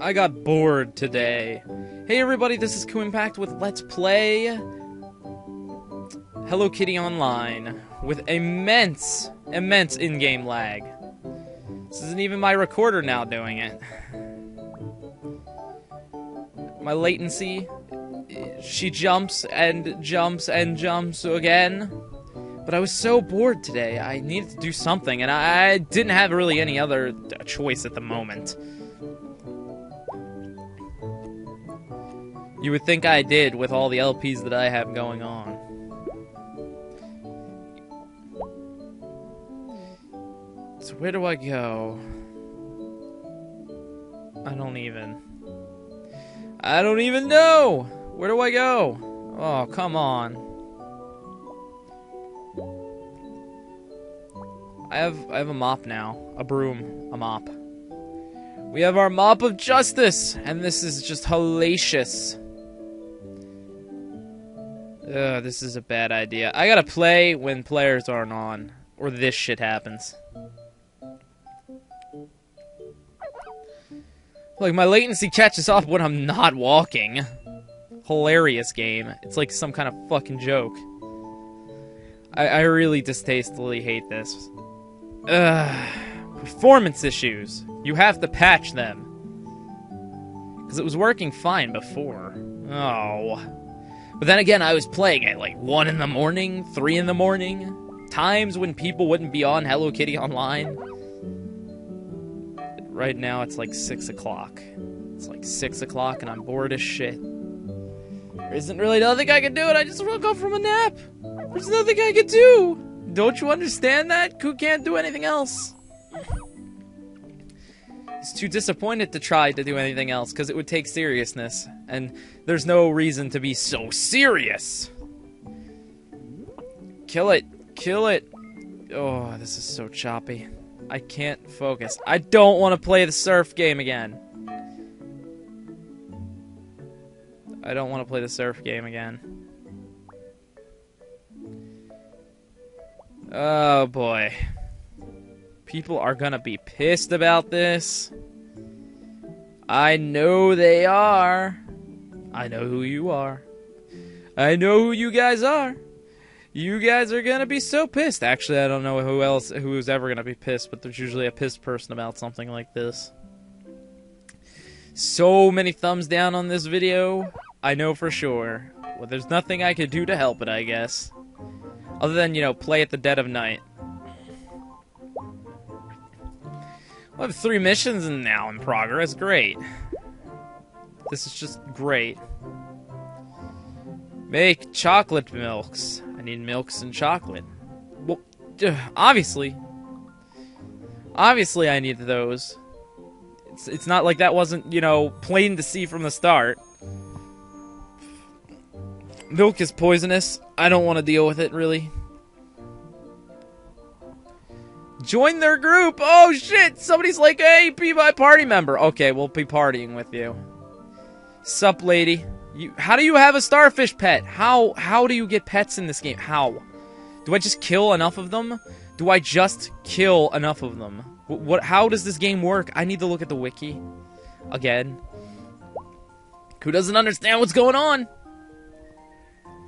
I got bored today. Hey everybody, this is Impact with Let's Play Hello Kitty Online with immense, immense in-game lag. This isn't even my recorder now doing it. My latency, she jumps and jumps and jumps again. But I was so bored today, I needed to do something, and I didn't have really any other choice at the moment. You would think I did with all the LPs that I have going on. So where do I go? I don't even. I don't even know! Where do I go? Oh, come on. I have I have a mop now. A broom. A mop. We have our mop of justice! And this is just hellacious. Ugh, this is a bad idea. I gotta play when players aren't on. Or this shit happens. Like, my latency catches up when I'm not walking. Hilarious game. It's like some kind of fucking joke. I, I really distastefully hate this. Ugh. Performance issues. You have to patch them. Because it was working fine before. Oh. But then again, I was playing at like 1 in the morning, 3 in the morning, times when people wouldn't be on Hello Kitty Online. Right now, it's like 6 o'clock. It's like 6 o'clock, and I'm bored as shit. There isn't really nothing I can do, and I just woke up from a nap. There's nothing I can do. Don't you understand that? Who can't do anything else? He's too disappointed to try to do anything else because it would take seriousness, and there's no reason to be so serious. Kill it. Kill it. Oh, this is so choppy. I can't focus. I don't want to play the surf game again. I don't want to play the surf game again. Oh boy. People are gonna be pissed about this. I know they are. I know who you are. I know who you guys are. You guys are gonna be so pissed. Actually, I don't know who else who's ever gonna be pissed, but there's usually a pissed person about something like this. So many thumbs down on this video. I know for sure. Well, there's nothing I could do to help it, I guess. Other than, you know, play at the dead of night. I have three missions now in progress. Great. This is just great. Make chocolate milks. I need milks and chocolate. Well, obviously. Obviously I need those. It's, it's not like that wasn't, you know, plain to see from the start. Milk is poisonous. I don't want to deal with it, really. Join their group. Oh shit! Somebody's like, "Hey, be my party member." Okay, we'll be partying with you. Sup, lady? You, how do you have a starfish pet? How how do you get pets in this game? How? Do I just kill enough of them? Do I just kill enough of them? What, what how does this game work? I need to look at the wiki again. Who doesn't understand what's going on?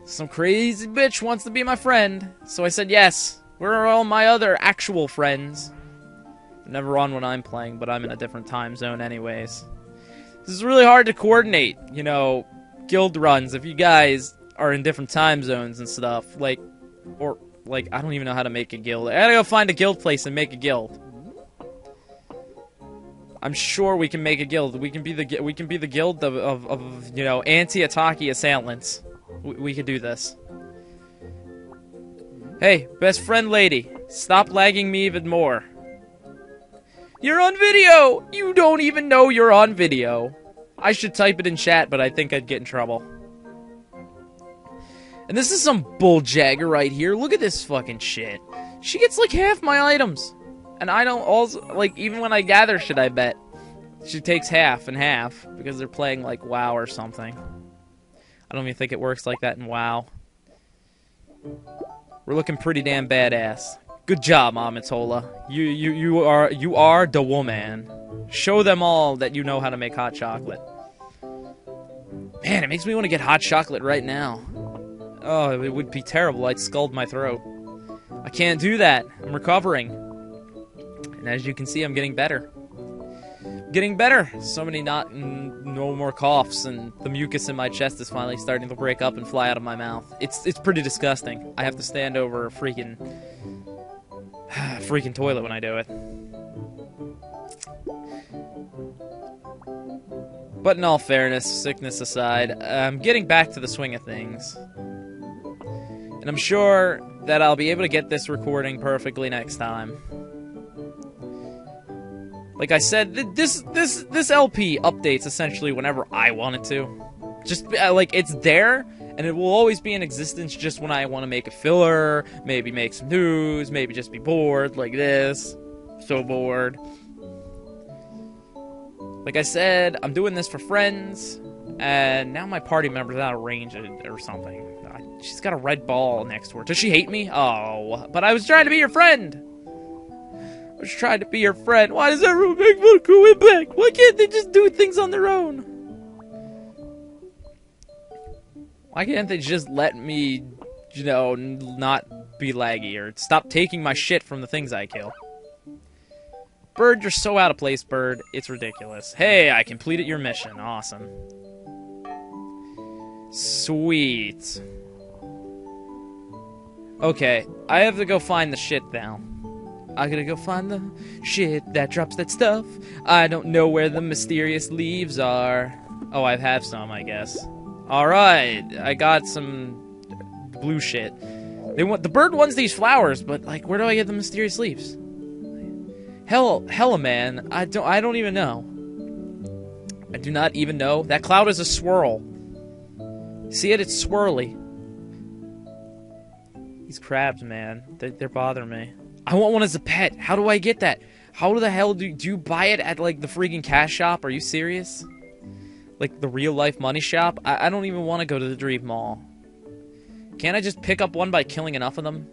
Some crazy bitch wants to be my friend, so I said yes. Where are all my other actual friends? never on when I'm playing, but I'm in a different time zone anyways. This is really hard to coordinate, you know, guild runs if you guys are in different time zones and stuff. Like, or, like, I don't even know how to make a guild. I gotta go find a guild place and make a guild. I'm sure we can make a guild. We can be the we can be the guild of, of, of you know anti-Ataki assailants. We, we could do this. Hey, best friend lady, stop lagging me even more. You're on video! You don't even know you're on video. I should type it in chat, but I think I'd get in trouble. And this is some bull jagger right here. Look at this fucking shit. She gets like half my items. And I don't also, like, even when I gather shit, I bet. She takes half and half because they're playing like WoW or something. I don't even think it works like that in WoW. We're looking pretty damn badass. Good job, Amatola. You you you are you are the woman. Show them all that you know how to make hot chocolate. Man, it makes me want to get hot chocolate right now. Oh, it would be terrible. I'd scald my throat. I can't do that. I'm recovering. And as you can see, I'm getting better. Getting better. So many not mm, no more coughs and the mucus in my chest is finally starting to break up and fly out of my mouth. It's it's pretty disgusting. I have to stand over a freaking freaking toilet when I do it. But in all fairness, sickness aside, I'm getting back to the swing of things. And I'm sure that I'll be able to get this recording perfectly next time. Like I said, th- this this this LP updates essentially whenever I want it to. Just uh, like it's there, and it will always be in existence just when I want to make a filler, maybe make some news, maybe just be bored like this. So bored. Like I said, I'm doing this for friends, and now my party member's out of range or something. She's got a red ball next to her. Does she hate me? Oh, but I was trying to be your friend. Was trying to be your friend. Why does everyone make fun of going back? Why can't they just do things on their own? Why can't they just let me, you know, not be laggy or stop taking my shit from the things I kill? Bird, you're so out of place, Bird. It's ridiculous. Hey, I completed your mission. Awesome. Sweet. Okay, I have to go find the shit now. I gotta go find the shit that drops that stuff. I don't know where the mysterious leaves are. Oh, I have some, I guess. Alright, I got some blue shit. They want the bird wants these flowers, but like where do I get the mysterious leaves? Hell, hella man, I don't, I don't even know. I do not even know. That cloud is a swirl. See it? It's swirly. These crabs, man, they, they're bothering me. I want one as a pet. How do I get that? How the hell do, do you buy it at like the freaking cash shop? Are you serious? Like the real life money shop? I, I don't even want to go to the Dream Mall. Can't I just pick up one by killing enough of them?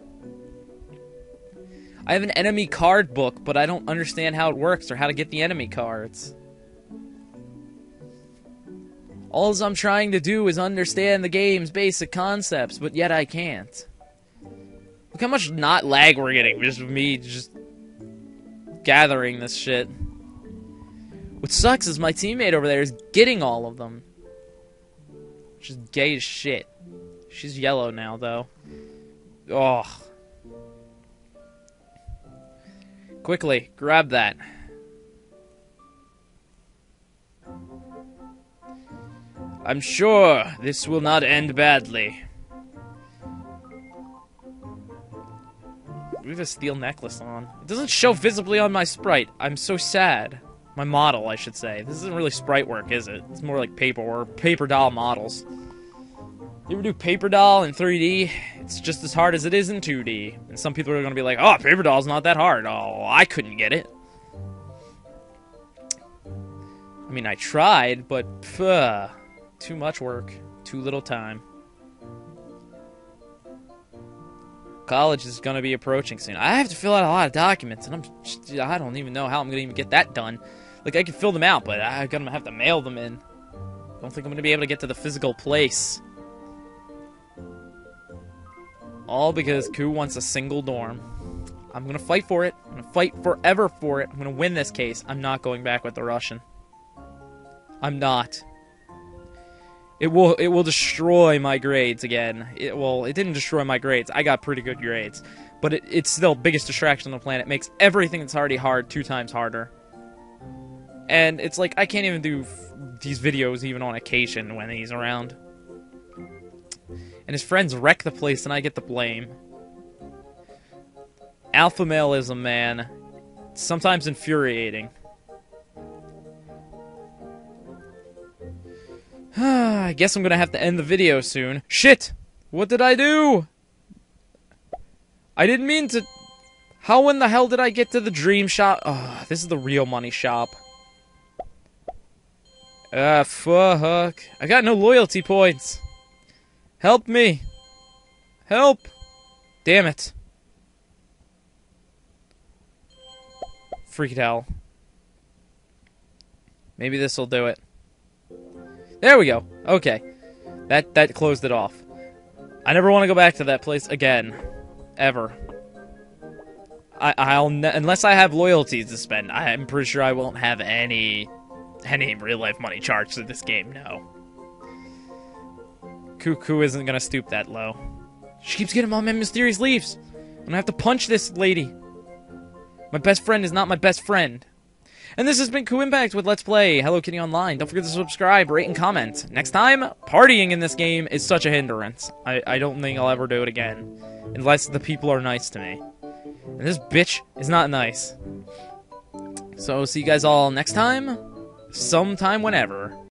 I have an enemy card book, but I don't understand how it works or how to get the enemy cards. All I'm trying to do is understand the game's basic concepts, but yet I can't. Look how much not lag we're getting, just me just gathering this shit. What sucks is my teammate over there is getting all of them. She's gay as shit. She's yellow now, though. Ugh. Quickly, grab that. I'm sure this will not end badly. We have a steel necklace on. It doesn't show visibly on my sprite. I'm so sad. My model, I should say. This isn't really sprite work, is it? It's more like paper or paper doll models. You ever do paper doll in 3D? It's just as hard as it is in 2D. And some people are going to be like, oh, paper doll's not that hard. Oh, I couldn't get it. I mean, I tried, but pff, too much work, too little time. College is going to be approaching soon. I have to fill out a lot of documents, and I'm I don't even know how I'm going to even get that done. Like, I can fill them out, but I'm going to have to mail them in. I don't think I'm going to be able to get to the physical place. All because Kuu wants a single dorm. I'm gonna fight for it. I'm gonna fight forever for it. I'm gonna win this case. I'm not going back with the Russian. I'm not. It will it will destroy my grades again. It well, it didn't destroy my grades. I got pretty good grades. But it, it's still biggest distraction on the planet. It makes everything that's already hard two times harder. And it's like I can't even do these videos even on occasion when he's around and his friends wreck the place and I get the blame. Alpha maleism, man. sometimes infuriating. I guess I'm gonna have to end the video soon. Shit! What did I do? I didn't mean to... How in the hell did I get to the dream shop? Oh, this is the real money shop. Ah, fuck. I got no loyalty points. Help me! Help! Damn it. freaking hell. Maybe this will do it. There we go. Okay. That that closed it off. I never want to go back to that place again. Ever. I, I'll unless I have loyalties to spend. I'm pretty sure I won't have any any real life money charged to this game. No. Cuckoo isn't gonna stoop that low. She keeps getting all my mysterious leaves. I'm gonna have to punch this lady. My best friend is not my best friend. And this has been Kuu Impact with Let's Play Hello Kitty Online. Don't forget to subscribe, rate, and comment. Next time, partying in this game is such a hindrance. I, I don't think I'll ever do it again. Unless the people are nice to me. And this bitch is not nice. So, see you guys all next time. Sometime whenever.